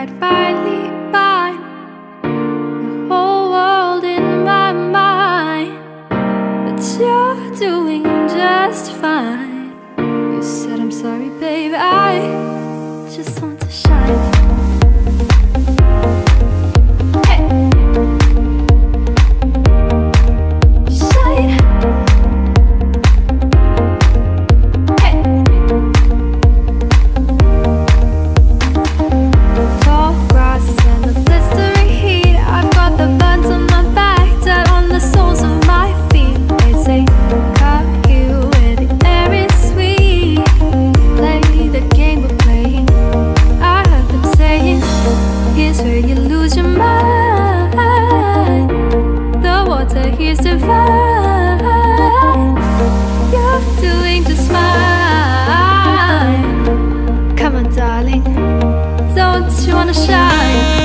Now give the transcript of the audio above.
I'd finally find the whole world in my mind. But you're doing just fine. You said, I'm sorry, babe. I just you wanna shine.